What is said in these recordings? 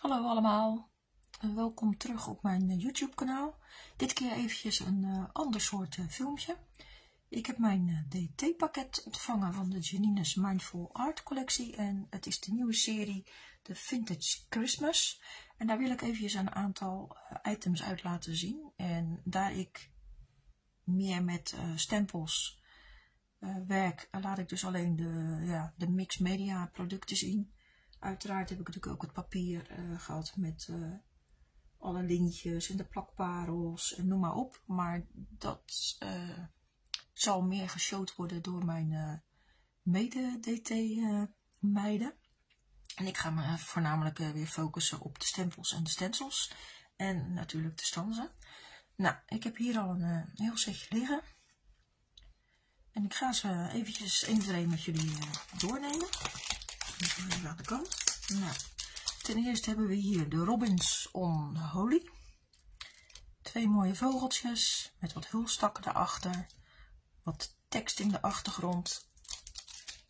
Hallo allemaal, en welkom terug op mijn eh, YouTube kanaal. Dit keer eventjes een uh, ander soort uh, filmpje. Ik heb mijn DT pakket ontvangen van de Janina's Mindful Art collectie en het is de nieuwe serie de Vintage Christmas. En daar wil ik eventjes een aantal items uit laten zien. En daar ik meer met stempels werk, laat ik dus alleen de, ja, de mixed media producten zien. Uiteraard heb ik natuurlijk ook het papier uh, gehad met uh, alle lintjes en de plakparels en noem maar op. Maar dat uh, zal meer geshowd worden door mijn mede-DT-meiden. en ik ga me voornamelijk weer focussen op de stempels en de stencils. En natuurlijk de stanzen. Nou, ik heb hier al een heel setje liggen. En ik ga ze eventjes één met jullie doornemen. Nou, ten eerste hebben we hier de Robins on Holy. Twee mooie vogeltjes met wat hulstakken daarachter. Wat tekst in de achtergrond.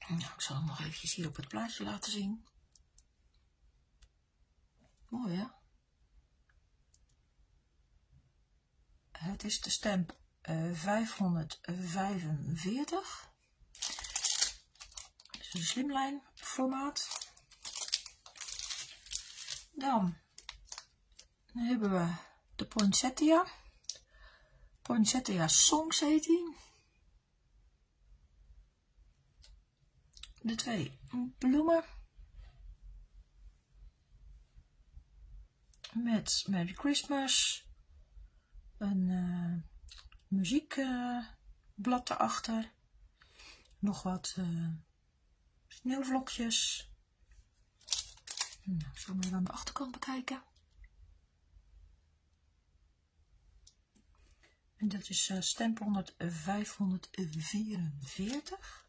Nou, ik zal hem nog eventjes hier op het plaatje laten zien. Mooi hè? Het is de stamp uh, 545 een slimline formaat. Dan hebben we de poinsettia. Poinsettia songs heet die. De twee bloemen. Met Merry Christmas. Een uh, muziekblad erachter. Nog wat uh, sneeuwvlokjes. Nou, zullen we even aan de achterkant bekijken. En dat is uh, stempel 544.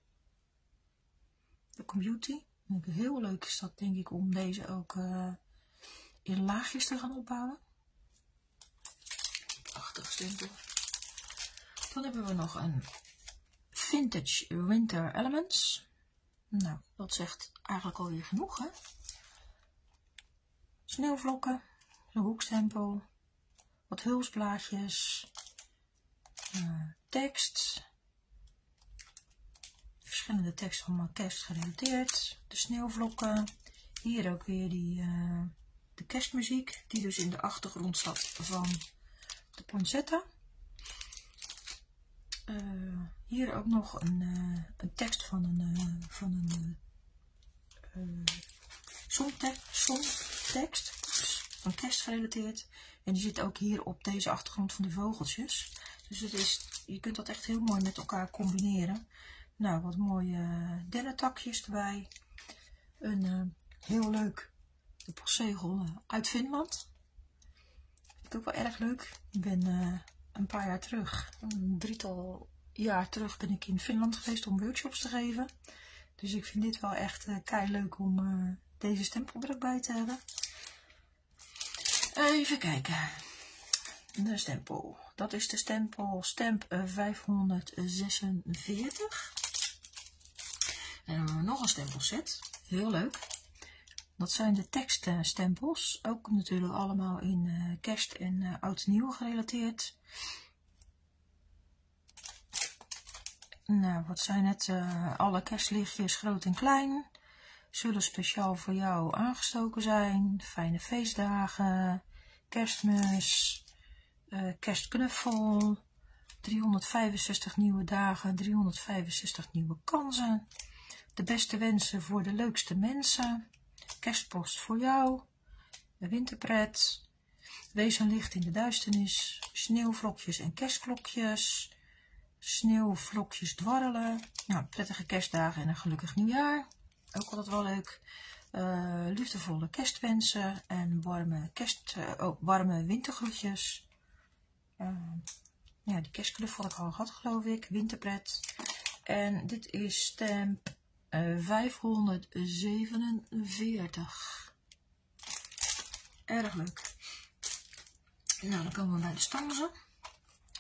De Beauty. Heel leuk is dat denk ik om deze ook uh, in laagjes te gaan opbouwen. Prachtig stempel. Dan hebben we nog een Vintage Winter Elements. Nou, dat zegt eigenlijk alweer genoeg, hè? Sneeuwvlokken, een hoekstempel, wat hulsblaadjes, uh, tekst, verschillende teksten van mijn kerst gerelateerd, de sneeuwvlokken, hier ook weer die, uh, de kerstmuziek, die dus in de achtergrond staat van de poinsettia. Uh, hier ook nog een, uh, een tekst van een, uh, van een songtekst, songtekst, van kerst gerelateerd. En die zit ook hier op deze achtergrond van de vogeltjes. Dus het is, je kunt dat echt heel mooi met elkaar combineren. Nou, wat mooie dennentakjes erbij. Een heel leuk de postzegel uit Finland. Vind ik ook wel erg leuk. Ik ben een paar jaar terug, een drietal jaar terug, ben ik in Finland geweest om workshops te geven. Dus ik vind dit wel echt uh, kei leuk om uh, deze stempel ook bij te hebben. Even kijken. De stempel. Dat is de stempel stamp 546. En dan hebben we nog een stempelset. Heel leuk. Dat zijn de tekststempels. Ook natuurlijk allemaal in uh, kerst en uh, oud nieuw gerelateerd. Nou, wat zijn het? Uh, alle kerstlichtjes, groot en klein, zullen speciaal voor jou aangestoken zijn. Fijne feestdagen, kerstmis, kerstknuffel, 365 nieuwe dagen, 365 nieuwe kansen. De beste wensen voor de leukste mensen. Kerstpost voor jou, de winterpret, wees een licht in de duisternis, sneeuwvlokjes en kerstklokjes, sneeuwvlokjes dwarrelen, nou, prettige kerstdagen en een gelukkig nieuwjaar, ook altijd wel leuk, uh, liefdevolle kerstwensen en warme, kerst, uh, oh, warme wintergroetjes. Uh, ja, die kerstknuffel had ik al gehad, geloof ik, winterpret. En dit is stamp 547. Erg leuk. Nou, dan komen we bij de stanzen.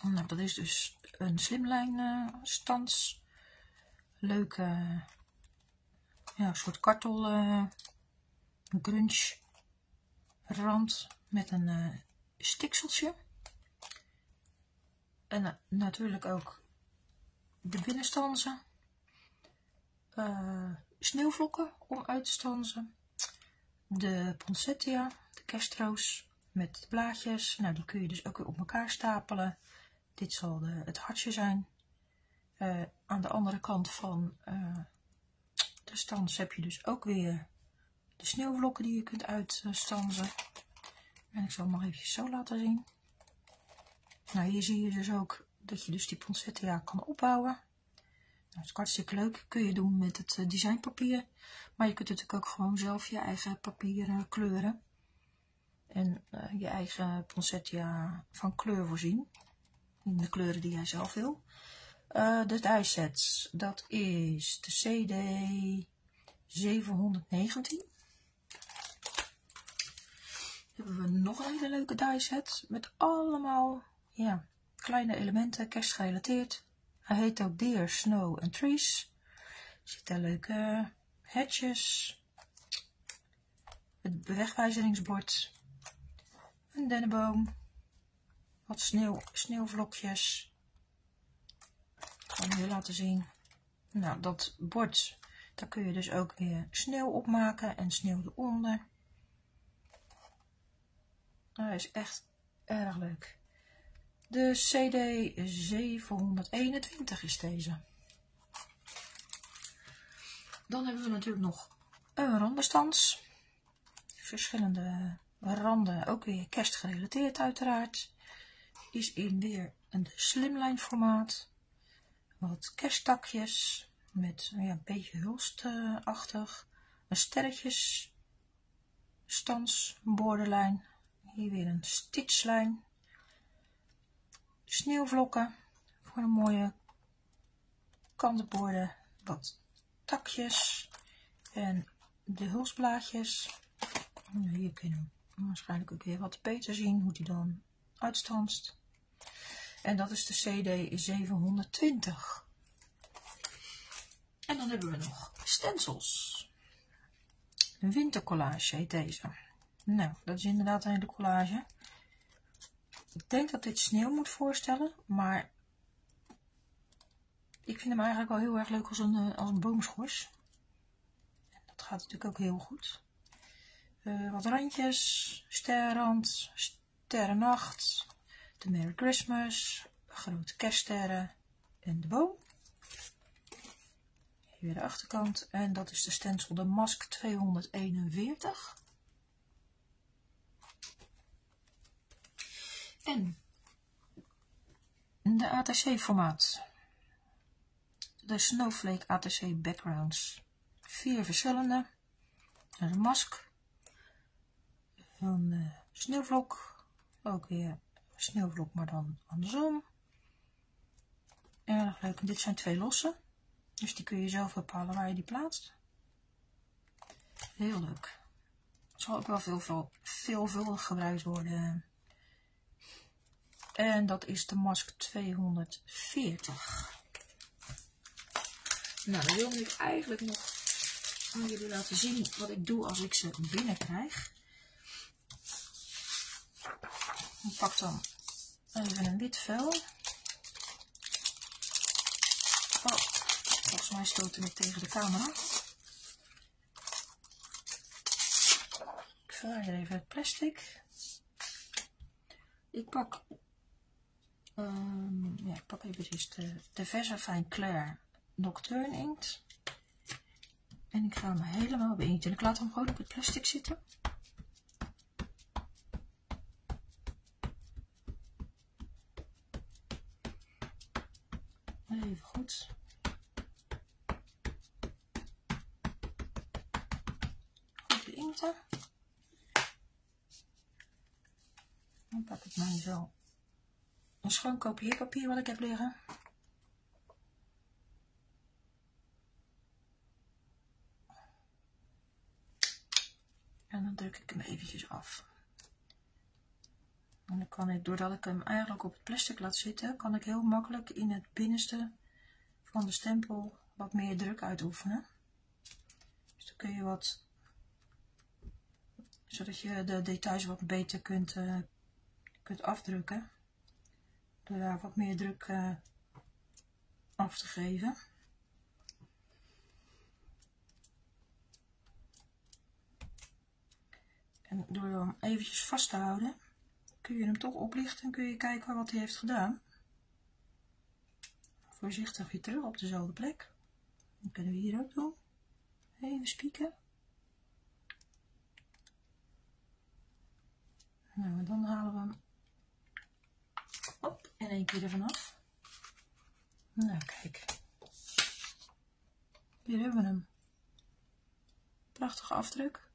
Nou, dat is dus een slimlijn uh, stans. Leuke, ja, soort kartel uh, grunge rand met een uh, stikseltje. En natuurlijk ook de binnenstansen. Sneeuwvlokken om uit te stansen. De poinsettia, de kerstroos met blaadjes. Nou, die kun je dus ook weer op elkaar stapelen. Dit zal de, het hartje zijn. Uh, aan de andere kant van uh, de stans heb je dus ook weer de sneeuwvlokken die je kunt uitstansen. En ik zal hem nog even zo laten zien. Nou, hier zie je dus ook dat je dus die poinsettia kan opbouwen. Nou, dat is hartstikke leuk. Kun je doen met het designpapier. Maar je kunt natuurlijk ook gewoon zelf je eigen papier kleuren. En je eigen poinsettia van kleur voorzien. De kleuren die jij zelf wil. Uh, de sets, dat is de CD 719. Hebben we nog een hele leuke die set met allemaal ja, kleine elementen, kerstgerelateerd. Hij heet ook Deer, Snow and Trees. Er zitten leuke hedges. Het wegwijzeringsbord. Een dennenboom. Wat sneeuw, sneeuwvlokjes ga je laten zien. Nou, dat bord, daar kun je dus ook weer sneeuw op maken en sneeuw eronder. Dat is echt erg leuk. De CD 721 is deze. Dan hebben we natuurlijk nog een randenstans. Verschillende randen, ook weer kerstgerelateerd uiteraard. Is in weer een slimline formaat wat kersttakjes met ja, een beetje hulstachtig. Een sterretjes, stans, borderlijn. Hier weer een stitchlijn. Sneeuwvlokken voor een mooie kantenborden. Wat takjes en de hulsblaadjes. Hier kunnen we waarschijnlijk ook weer wat beter zien hoe die dan uitstanst. En dat is de CD 720. En dan hebben we nog stencils. Een wintercollage heet deze. Nou, dat is inderdaad een hele collage. Ik denk dat dit sneeuw moet voorstellen, maar ik vind hem eigenlijk wel heel erg leuk als een, eh, als een boomschors. Dat gaat natuurlijk ook heel goed. Uh, wat randjes, sterrand, sterrennacht, de Merry Christmas, grote kerststerren en de boom. Hier de achterkant en dat is de stencil de Mask 241. En de ATC formaat. De Snowflake ATC backgrounds. Vier verschillende. Een mask. Van uh, sneeuwvlok. Ook weer sneeuwvlok, maar dan andersom. Erg leuk. En dit zijn twee losse. Dus die kun je zelf bepalen waar je die plaatst. Heel leuk. Het zal ook wel veel, veel, veelvuldig gebruikt worden. En dat is de mask 240. Nou, dan wilde ik eigenlijk nog aan jullie laten zien wat ik doe als ik ze binnen krijg. Ik pak dan even een wit vel. Oh, volgens mij stoten ik tegen de camera. Ik verwijder even het plastic. Ik pak, um, ja, ik pak even de, de Versafine Claire Nocturne inkt. En ik ga hem helemaal beïnken. Ik laat hem gewoon op het plastic zitten. Even goed. Goed beïnkten. Dan pak ik mijn zo een schoon kopieerpapier wat ik heb liggen. En dan druk ik hem eventjes af. En dan kan ik, doordat ik hem eigenlijk op het plastic laat zitten, kan ik heel makkelijk in het binnenste van de stempel wat meer druk uitoefenen. Dus dan kun je wat Zodat je de details wat beter kunt, uh, kunt afdrukken. Door daar wat meer druk uh, af te geven. En door hem eventjes vast te houden, kun je hem toch oplichten en kun je kijken wat hij heeft gedaan. Voorzichtig weer terug op dezelfde plek. Dat kunnen we hier ook doen. Even spieken. Nou, dan halen we hem op in één keer ervan af. Nou, kijk. Hier hebben we hem. Prachtige afdruk.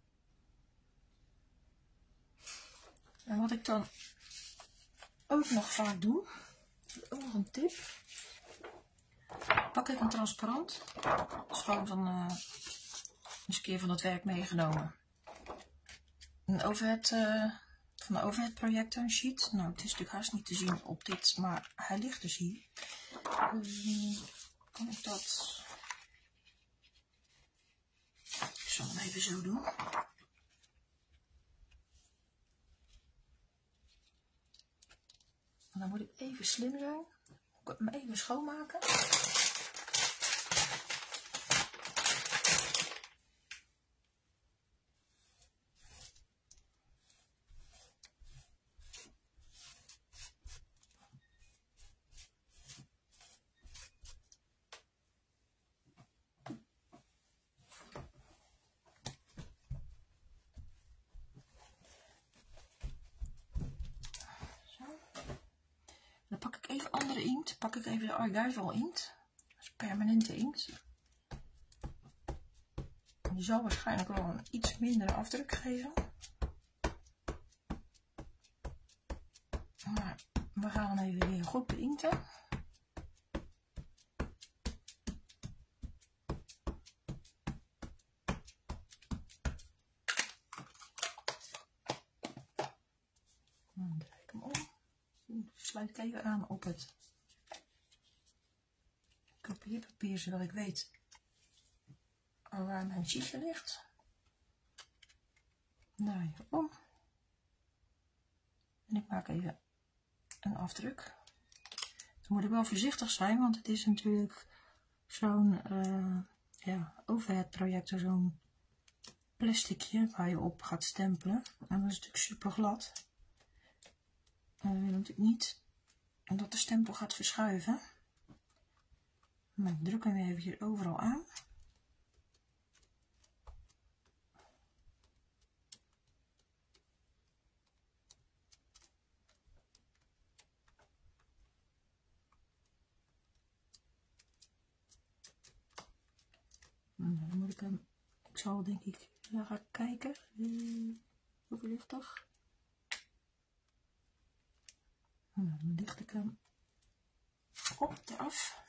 En wat ik dan ook nog vaak doe, ook nog een tip. Pak ik een transparant. Dat is gewoon van, uh, eens een keer van het werk meegenomen. Een overhead, uh, van de overhead projector, een sheet. Nou, het is natuurlijk haast niet te zien op dit, maar hij ligt dus hier. Um, kan ik dat... Ik zal hem even zo doen. Dan moet ik even slim zijn. Ik hem even schoonmaken. Pak ik even de Argyle inkt. Dat is permanente inkt. Die zal waarschijnlijk wel een iets mindere afdruk geven. Maar we gaan hem even weer goed beinkten. Het papier, zodat ik weet waar mijn sheetje ligt. Je om. En ik maak even een afdruk. Dan moet ik wel voorzichtig zijn, want het is natuurlijk zo'n uh, ja, overhead projector, zo'n plasticje waar je op gaat stempelen. En dat is natuurlijk super glad. En we willen natuurlijk niet dat de stempel gaat verschuiven. Ik druk hem even hier overal aan. Nou, dan moet ik hem, ik zal denk ik, ja, ga kijken, uh, hoeveel ligt toch? Nou, dan licht ik hem op eraf.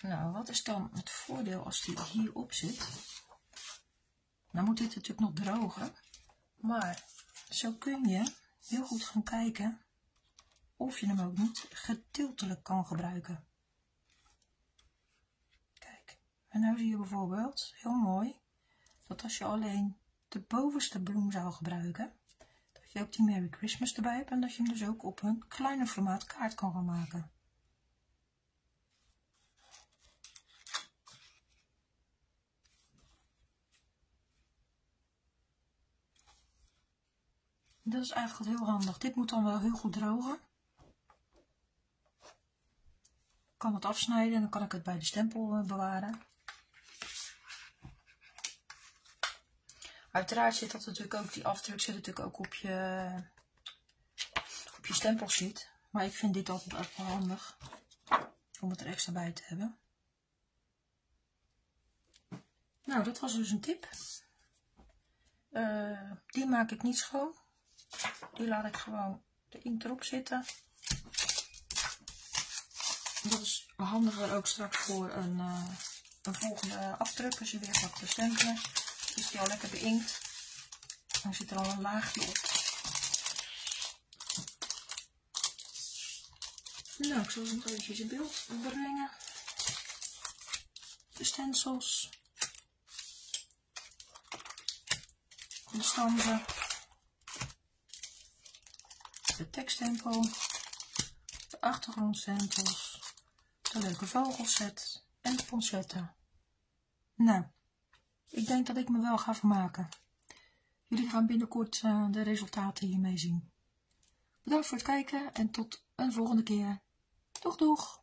Nou, wat is dan het voordeel als die hierop zit? Dan moet dit natuurlijk nog drogen. Maar zo kun je heel goed gaan kijken of je hem ook niet gedeeltelijk kan gebruiken. Kijk, en nu zie je bijvoorbeeld, heel mooi, dat als je alleen de bovenste bloem zou gebruiken, dat je ook die Merry Christmas erbij hebt en dat je hem dus ook op een kleiner formaat kaart kan gaan maken. Dat is eigenlijk heel handig. Dit moet dan wel heel goed drogen. Ik kan het afsnijden en dan kan ik het bij de stempel eh, bewaren. Uiteraard zit dat natuurlijk ook, die afdruk zit natuurlijk ook op je, op je stempelsheet. Maar ik vind dit altijd ook wel handig om het er extra bij te hebben. Nou, dat was dus een tip. Uh, die maak ik niet schoon. Die laat ik gewoon de inkt erop zitten. Dat is handiger ook straks voor een, uh, een volgende afdruk. Als je weer gaat bestempelen. Is die al lekker beïnkt. Dan zit er al een laagje op. Nou, ik zal ze nog eventjes in beeld brengen. De stencils. de stanzen, de teksttempo, de achtergrondstempels, de leuke vogelset en de poncetta. Nou, ik denk dat ik me wel ga vermaken. Jullie gaan binnenkort uh, de resultaten hiermee zien. Bedankt voor het kijken en tot een volgende keer. Doeg doeg!